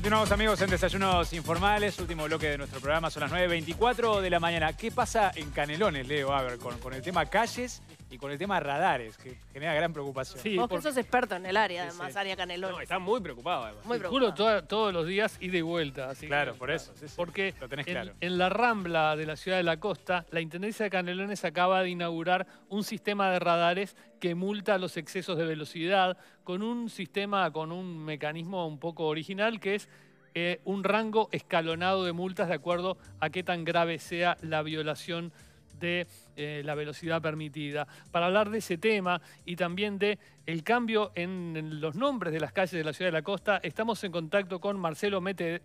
Continuamos amigos en Desayunos Informales, último bloque de nuestro programa, son las 9.24 de la mañana. ¿Qué pasa en Canelones, Leo? A ver, con, con el tema calles y con el tema radares, que genera gran preocupación. Sí, Vos que por- sos experto en el área, además, sí. área Canelón. no, está muy preocupado además. Muy preocupado. toda- todos los días ida y vuelta. así que- Claro, por eso, sí, sí. Porque Lo tenés en, claro. en la Rambla de la ciudad de la costa, la Intendencia de Canelones acaba de inaugurar un sistema de radares que multa los excesos de velocidad con un sistema, con un mecanismo un poco original que es eh, un rango escalonado de multas de acuerdo a qué tan grave sea la violación de eh, la velocidad permitida. Para hablar de ese tema y también de el cambio en, en los nombres de las calles de la ciudad de la costa, estamos en contacto con Marcelo Mete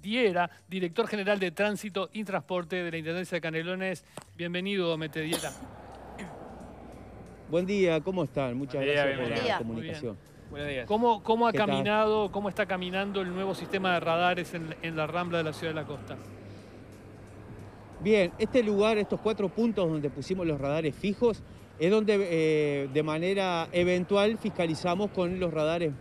Diera, director general de Tránsito y Transporte de la Intendencia de Canelones. Bienvenido, Mete Diera. Buen día, ¿cómo están? Muchas Buen día, gracias por la Buen día. comunicación. Buenos días. ¿Cómo, cómo ha caminado, cómo está caminando el nuevo sistema de radares en, en la Rambla de la ciudad de la costa? Bien, este lugar, estos cuatro puntos donde pusimos los radares fijos, es donde eh, de manera eventual fiscalizamos con los radares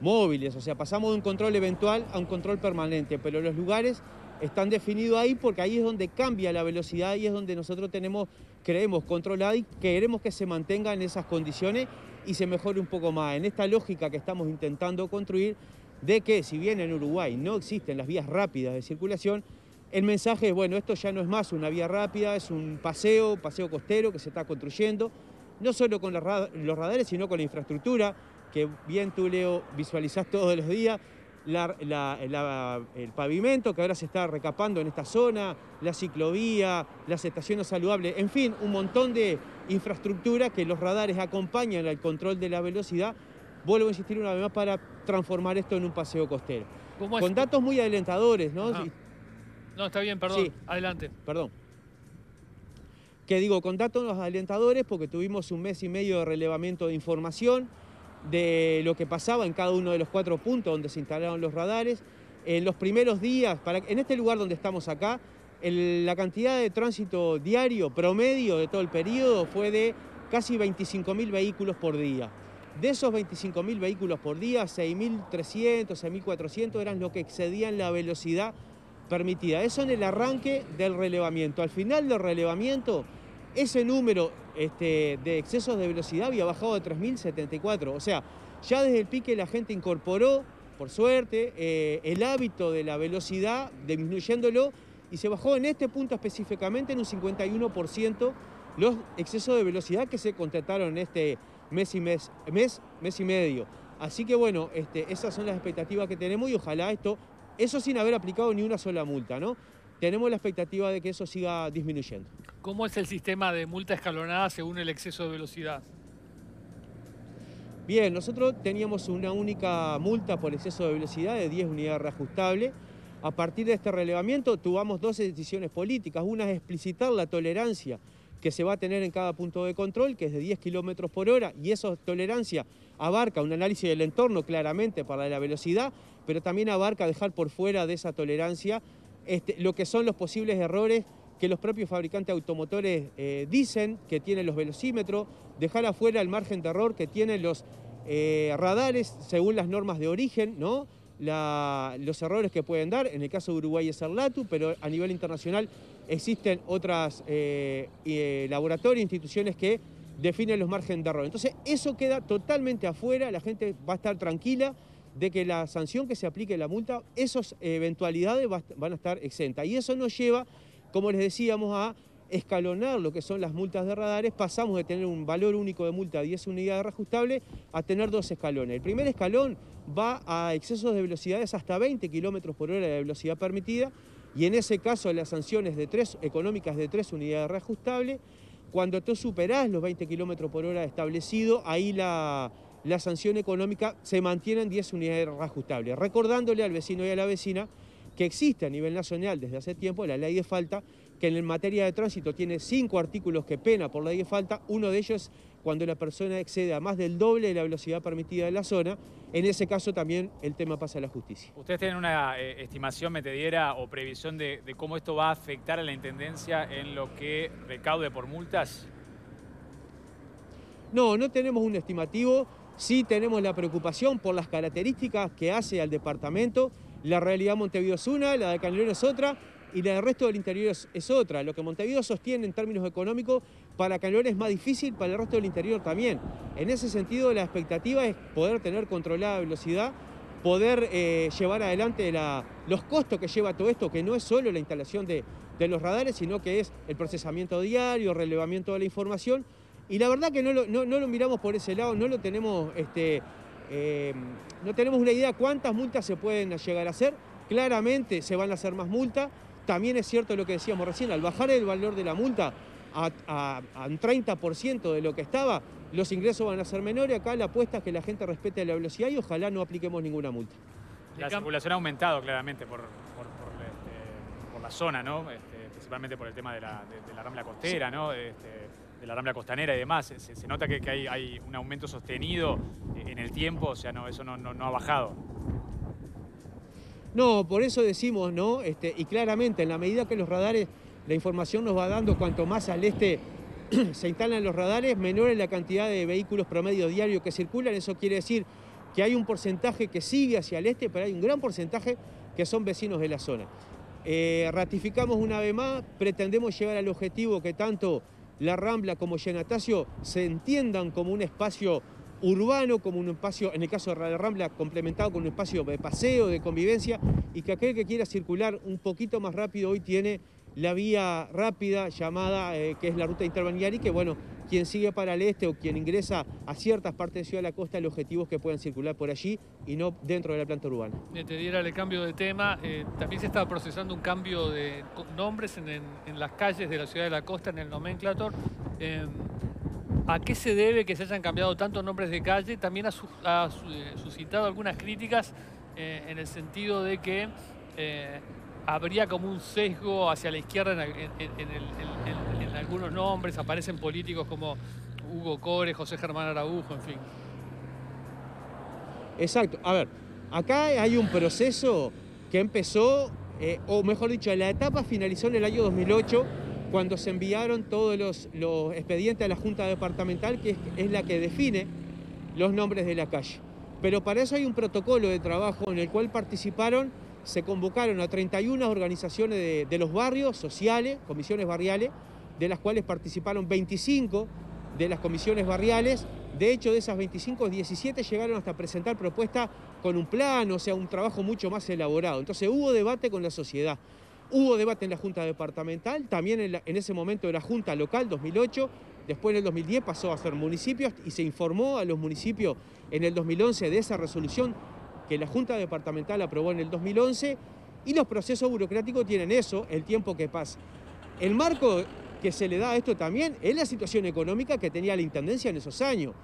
móviles, o sea, pasamos de un control eventual a un control permanente, pero los lugares están definidos ahí porque ahí es donde cambia la velocidad y es donde nosotros tenemos, creemos controlada y queremos que se mantenga en esas condiciones y se mejore un poco más. En esta lógica que estamos intentando construir de que si bien en Uruguay no existen las vías rápidas de circulación, el mensaje es, bueno, esto ya no es más una vía rápida, es un paseo, paseo costero que se está construyendo, no solo con los ra- los radares, sino con la infraestructura, que bien tú, Leo, visualizás todos los días, la- la- la- el pavimento que ahora se está recapando en esta zona, la ciclovía, las estaciones saludables, en fin, un montón de infraestructura que los radares acompañan al control de la velocidad. Vuelvo a insistir una vez más para transformar esto en un paseo costero. Con datos muy alentadores, ¿no? No, está bien, perdón. Sí. Adelante. perdón. Que digo, con datos alentadores porque tuvimos un mes y medio de relevamiento de información de lo que pasaba en cada uno de los cuatro puntos donde se instalaron los radares. En los primeros días, para, en este lugar donde estamos acá, el- la cantidad de tránsito diario promedio de todo el periodo fue de casi 25.000 vehículos por día. De esos 25.000 vehículos por día, 6.300, 6.400 eran los que excedían la velocidad permitida. Eso en el arranque del relevamiento. Al final del relevamiento, ese número este, de excesos de velocidad había bajado de 3.074. O sea, ya desde el pique la gente incorporó, por suerte, eh, el hábito de la velocidad, disminuyéndolo, y se bajó en este punto específicamente en un 51% los excesos de velocidad que se contrataron en este mes y mes, mes, mes y medio. Así que bueno, este, esas son las expectativas que tenemos y ojalá esto, eso sin haber aplicado ni una sola multa, ¿no? Tenemos la expectativa de que eso siga disminuyendo. ¿Cómo es el sistema de multa escalonada según el exceso de velocidad? Bien, nosotros teníamos una única multa por exceso de velocidad de 10 unidades reajustables. A partir de este relevamiento tuvimos dos decisiones políticas. Una es explicitar la tolerancia que se va a tener en cada punto de control, que es de 10 kilómetros por hora, y esa tolerancia abarca un análisis del entorno claramente para la velocidad, pero también abarca dejar por fuera de esa tolerancia este, lo que son los posibles errores que los propios fabricantes automotores eh, dicen que tienen los velocímetros, dejar afuera el margen de error que tienen los eh, radares según las normas de origen, ¿no? Los errores que pueden dar, en el caso de Uruguay es el LATU, pero a nivel internacional existen otras eh, eh, laboratorios, instituciones que definen los márgenes de error. Entonces, eso queda totalmente afuera, la gente va a estar tranquila de que la sanción que se aplique la multa, esas eventualidades va- van a estar exentas. Y eso nos lleva, como les decíamos, a escalonar lo que son las multas de radares, pasamos de tener un valor único de multa de 10 unidades reajustables a tener dos escalones. El primer escalón va a excesos de velocidades hasta 20 kilómetros por hora de velocidad permitida y en ese caso las sanciones de tres, económicas de 3 unidades reajustables. Cuando tú superás los 20 kilómetros por hora establecido, ahí la, la sanción económica se mantiene en 10 unidades reajustables. Recordándole al vecino y a la vecina que existe a nivel nacional desde hace tiempo la ley de falta, que en materia de tránsito tiene cinco artículos que pena por ley de falta, uno de ellos cuando la persona excede a más del doble de la velocidad permitida de la zona, en ese caso también el tema pasa a la justicia. ¿Ustedes tienen una eh, estimación metediera o previsión de, de cómo esto va a afectar a la Intendencia en lo que recaude por multas? No, no tenemos un estimativo, sí tenemos la preocupación por las características que hace al departamento La realidad Montevideo es una, la de Canelones es otra y la del resto del interior es, otra. Lo que Montevideo sostiene en términos económicos, para Canelones es más difícil, para el resto del interior también. En ese sentido, la expectativa es poder tener controlada velocidad, poder eh, llevar adelante los costos que lleva todo esto, que no es solo la instalación de, los radares, sino que es el procesamiento diario, relevamiento de la información. Y la verdad que no lo, miramos por ese lado, no lo tenemos, este, eh, no tenemos una idea cuántas multas se pueden llegar a hacer. Claramente se van a hacer más multas. También es cierto lo que decíamos recién, al bajar el valor de la multa a, un 30% de lo que estaba, los ingresos van a ser menores. Acá la apuesta es que la gente respete la velocidad y ojalá no apliquemos ninguna multa. La circulación ha aumentado claramente por, este, la zona, ¿no? Este, principalmente por el tema de la, rambla costera, ¿no? Este, de la rambla costanera y demás. Se, nota que, hay, un aumento sostenido en el tiempo, o sea, no, eso no, no ha bajado. No, por eso decimos, ¿no? Este, y claramente, en la medida que los radares, la información nos va dando, cuanto más al este se instalan los radares, menor es la cantidad de vehículos promedio diario que circulan. Eso quiere decir que hay un porcentaje que sigue hacia el este, pero hay un gran porcentaje que son vecinos de la zona. Eh, ratificamos una vez más, pretendemos llegar al objetivo que tanto la Rambla como Yenatacio se entiendan como un espacio urbano como un espacio, en el caso de Radio Rambla, complementado con un espacio de paseo, de convivencia, y que aquel que quiera circular un poquito más rápido hoy tiene la vía rápida llamada, eh, que es la ruta interbalnearia, y que bueno, quien sigue para el este o quien ingresa a ciertas partes de Ciudad de la Costa, el objetivo es que puedan circular por allí y no dentro de la planta urbana. Te diera el cambio de tema, eh, también se estaba procesando un cambio de nombres en, las calles de la Ciudad de la Costa, en el nomenclator. Em, ¿A qué se debe que se hayan cambiado tantos nombres de calle? También ha, eh, suscitado algunas críticas eh, en el sentido de que eh, habría como un sesgo hacia la izquierda en, algunos nombres, aparecen políticos como Hugo Core, José Germán Araujo, en fin. Exacto. A ver, acá hay un proceso que empezó, o mejor dicho, la etapa finalizó en el año 2008 cuando se enviaron todos los, expedientes a la Junta Departamental, que es, la que define los nombres de la calle. Pero para eso hay un protocolo de trabajo en el cual participaron, se convocaron a 31 organizaciones de, los barrios sociales, comisiones barriales, de las cuales participaron 25 de las comisiones barriales. De hecho, de esas 25, 17 llegaron hasta presentar propuestas con un plan, o sea, un trabajo mucho más elaborado. Entonces hubo debate con la sociedad. Hubo debate en la Junta Departamental, también en, ese momento era Junta Local, 2008, después en el 2010 pasó a ser municipios y se informó a los municipios en el 2011 de esa resolución que la Junta Departamental aprobó en el 2011 y los procesos burocráticos tienen eso, el tiempo que pasa. El marco que se le da a esto también es la situación económica que tenía la Intendencia en esos años.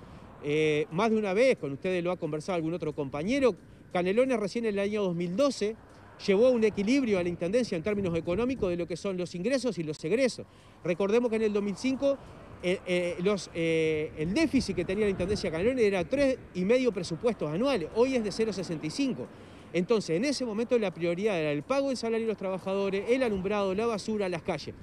Eh, más de una vez, con ustedes lo ha conversado algún otro compañero, Canelones recién en el año 2012 llevó a un equilibrio a la Intendencia en términos económicos de lo que son los ingresos y los egresos. Recordemos que en el 2005 eh, eh, eh, el déficit que tenía la Intendencia de Canelones era 3,5 presupuestos anuales, hoy es de 0,65. Entonces, en ese momento la prioridad era el pago del salario de los trabajadores, el alumbrado, la basura, las calles.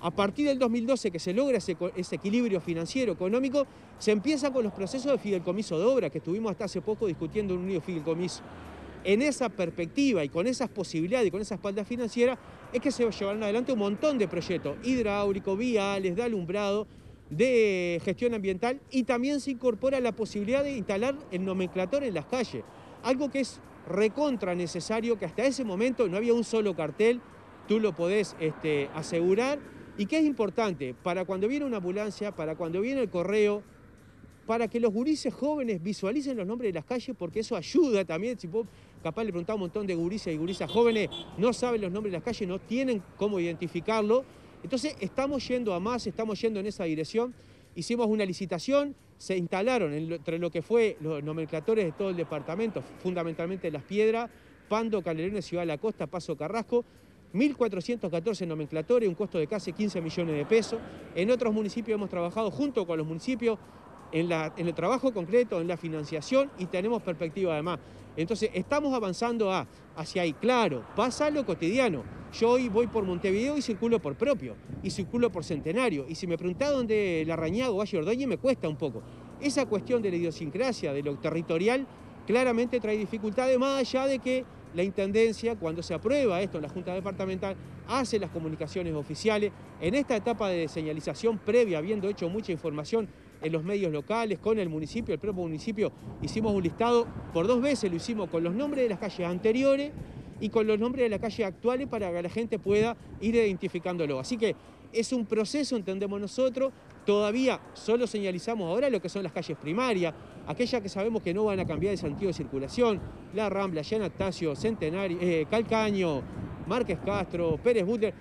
A partir del 2012 que se logra ese, equilibrio financiero, económico, se empieza con los procesos de fideicomiso de obra que estuvimos hasta hace poco discutiendo en un unido fideicomiso en esa perspectiva y con esas posibilidades y con esa espalda financiera es que se llevarán adelante un montón de proyectos hidráulicos, viales, de alumbrado, de gestión ambiental y también se incorpora la posibilidad de instalar el nomenclator en las calles, algo que es recontra necesario, que hasta ese momento no había un solo cartel, tú lo podés este, asegurar, y que es importante para cuando viene una ambulancia, para cuando viene el correo, para que los gurises jóvenes visualicen los nombres de las calles, porque eso ayuda también, si vos capaz le preguntaba a un montón de gurises y gurisas jóvenes, no saben los nombres de las calles, no tienen cómo identificarlo. Entonces estamos yendo a más, estamos yendo en esa dirección. Hicimos una licitación, se instalaron entre lo que fue los nomenclatores de todo el departamento, fundamentalmente Las Piedras, Pando, Calderón, Ciudad de la Costa, Paso Carrasco, 1.414 nomenclatores, un costo de casi 15 millones de pesos. En otros municipios hemos trabajado junto con los municipios en, el trabajo concreto, en la financiación y tenemos perspectiva además. Entonces estamos avanzando hacia ahí. Claro, pasa lo cotidiano. Yo hoy voy por Montevideo y circulo por propio, y circulo por Centenario. Y si me preguntás dónde la Rañago, Valle Ordóñez, me cuesta un poco. Esa cuestión de la idiosincrasia, de lo territorial, claramente trae dificultades, más allá de que la Intendencia, cuando se aprueba esto en la Junta Departamental, hace las comunicaciones oficiales. En esta etapa de señalización previa, habiendo hecho mucha información en los medios locales, con el municipio, el propio municipio, hicimos un listado, por dos veces lo hicimos con los nombres de las calles anteriores y con los nombres de las calles actuales para que la gente pueda ir identificándolo. Así que es un proceso, entendemos nosotros, todavía solo señalizamos ahora lo que son las calles primarias, aquellas que sabemos que no van a cambiar de sentido de circulación, La Rambla, Jean Anastasio, Centenario, eh, Calcaño, Márquez Castro, Pérez Butler,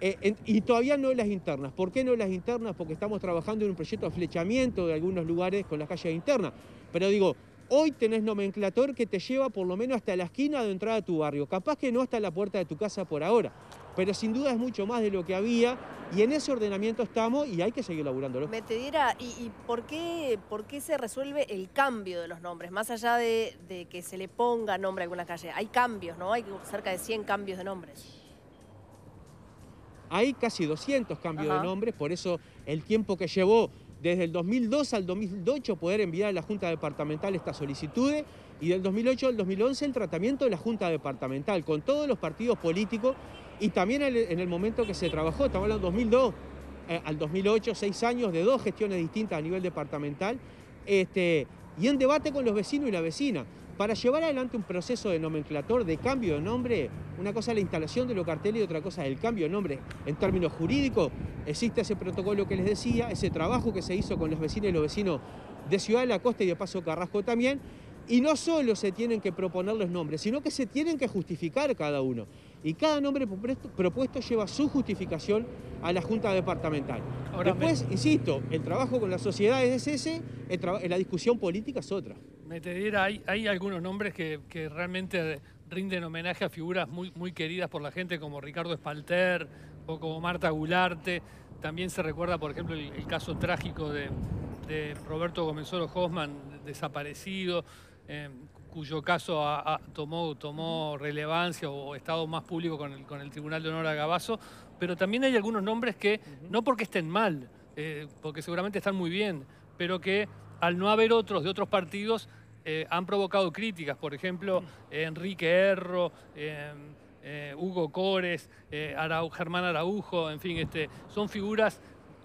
eh, y todavía no las internas. ¿Por qué no las internas? Porque estamos trabajando en un proyecto de flechamiento de algunos lugares con las calles internas. Pero digo, hoy tenés nomenclator que te lleva por lo menos hasta la esquina de entrada a tu barrio. Capaz que no hasta la puerta de tu casa por ahora. Pero sin duda es mucho más de lo que había y en ese ordenamiento estamos y hay que seguir laburándolo. Me te diera, ¿y, por, qué, por qué se resuelve el cambio de los nombres? Más allá de, de que se le ponga nombre a alguna calle, hay cambios, ¿no? Hay cerca de 100 cambios de nombres. Hay casi 200 cambios de nombres, por eso el tiempo que llevó desde el 2002 al 2008 poder enviar a la Junta Departamental estas solicitudes y del 2008 al 2011 el tratamiento de la Junta Departamental con todos los partidos políticos y también en el momento que se trabajó, estamos hablando del 2002 eh, al 2008, seis años de dos gestiones distintas a nivel departamental este, y en debate con los vecinos y la vecina. Para llevar adelante un proceso de nomenclator, de cambio de nombre, una cosa es la instalación de los carteles y otra cosa es el cambio de nombre. En términos jurídicos, existe ese protocolo que les decía, ese trabajo que se hizo con los vecinos y los vecinos de Ciudad de la Costa y de Paso Carrasco también, y no solo se tienen que proponer los nombres, sino que se tienen que justificar cada uno. Y cada nombre propuesto lleva su justificación a la Junta Departamental. Después, insisto, el trabajo con la sociedad es ese, la discusión política es otra. Me te diera, hay, hay algunos nombres que, realmente rinden homenaje a figuras muy, muy queridas por la gente, como Ricardo Espalter o como Marta Gularte. También se recuerda, por ejemplo, el, caso trágico de, Roberto Gomenzoro Hoffman, desaparecido, eh, cuyo caso tomó, tomó relevancia o estado más público con el, con el Tribunal de Honor a Gabazo. Pero también hay algunos nombres que, no porque estén mal, eh, porque seguramente están muy bien, pero que al no haber otros de otros partidos, eh, han provocado críticas, por ejemplo, Enrique Erro, eh, Hugo Cores, eh, Germán Araujo, en fin, este, son figuras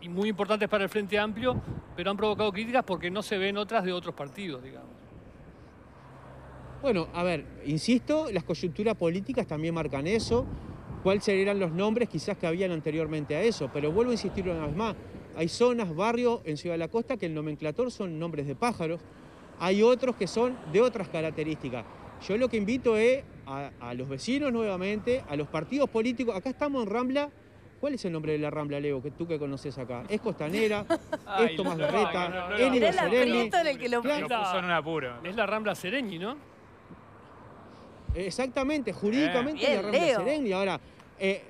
muy importantes para el Frente Amplio, pero han provocado críticas porque no se ven otras de otros partidos, digamos. Bueno, a ver, insisto, las coyunturas políticas también marcan eso. ¿Cuáles serían los nombres quizás que habían anteriormente a eso? Pero vuelvo a insistir una vez más, hay zonas, barrios en Ciudad de la Costa que el nomenclator son nombres de pájaros, hay otros que son de otras características. Yo lo que invito es a, los vecinos nuevamente, a los partidos políticos. Acá estamos en Rambla. ¿Cuál es el nombre de la Rambla, Leo, que tú que conoces acá? Es Costanera, es Tomás Berreta, es Nido Sereni. Es la Rambla Sereñi, ¿no? Exactamente, jurídicamente es la Rambla Sereni. Ahora, eh,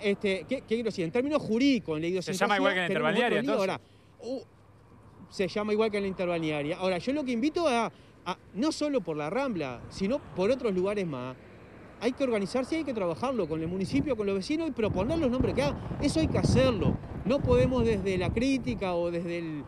este, ¿qué, quiero decir? En términos jurídicos, en la Se llama igual que en. Ahora, uh, se llama igual que en la interbalnearia. Ahora, yo lo que invito a, no solo por la Rambla, sino por otros lugares más, hay que organizarse y hay que trabajarlo con el municipio, con los vecinos y proponer los nombres que hagan. Eso hay que hacerlo. No podemos desde la crítica o desde el,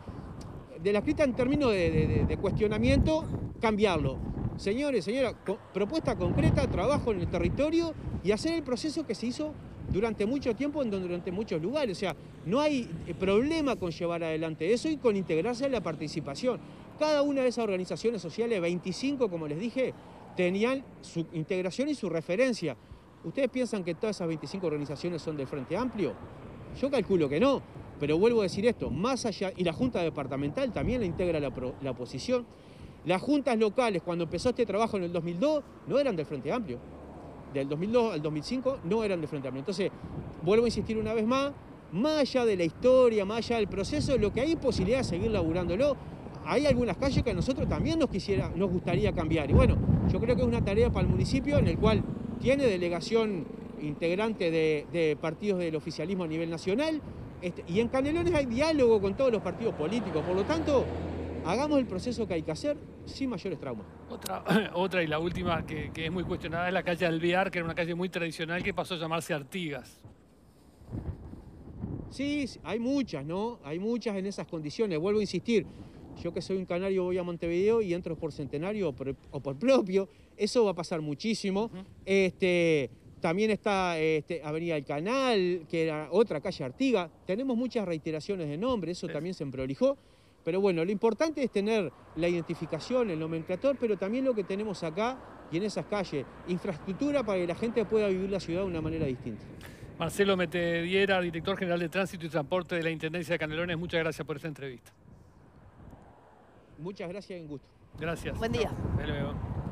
la crítica en términos de, cuestionamiento cambiarlo. Señores, señora, propuesta concreta, trabajo en el territorio y hacer el proceso que se hizo durante mucho tiempo en durante muchos lugares. O sea, no hay eh, problema con llevar adelante eso y con integrarse a la participación. Cada una de esas organizaciones sociales, 25 como les dije, tenían su integración y su referencia. ¿Ustedes piensan que todas esas 25 organizaciones son del Frente Amplio? Yo calculo que no, pero vuelvo a decir esto, más allá, y la Junta Departamental también la integra la, la oposición. Las juntas locales, cuando empezó este trabajo en el 2002, no eran del Frente Amplio del 2002 al 2005 no eran de Frente Amplio. Entonces, vuelvo a insistir una vez más, más allá de la historia, más allá del proceso, lo que hay posibilidad de seguir laburándolo. Hay algunas calles que a nosotros también nos, quisiera, nos gustaría cambiar. Y bueno, yo creo que es una tarea para el municipio en el cual tiene delegación integrante de, partidos del oficialismo a nivel nacional. Este, y en Canelones hay diálogo con todos los partidos políticos. Por lo tanto, hagamos el proceso que hay que hacer sin mayores traumas. Otra, otra y la última que, es muy cuestionada es la calle Alvear, que era una calle muy tradicional que pasó a llamarse Artigas. Sí, hay muchas, ¿no? Hay muchas en esas condiciones. Vuelvo a insistir, yo que soy un canario voy a Montevideo y entro por centenario o por, propio Eso va a pasar muchísimo. este, también está este, Avenida del Canal, que era otra calle Artiga. Tenemos muchas reiteraciones de nombre, eso Sí. también se prolijó. Pero bueno, lo importante es tener la identificación, el nomenclator, pero también lo que tenemos acá y en esas calles, infraestructura para que la gente pueda vivir la ciudad de una manera distinta. Marcelo Metediera, director general de Tránsito y Transporte de la Intendencia de Canelones, muchas gracias por esta entrevista. Muchas gracias y un gusto. Gracias. Buen día. Hasta luego.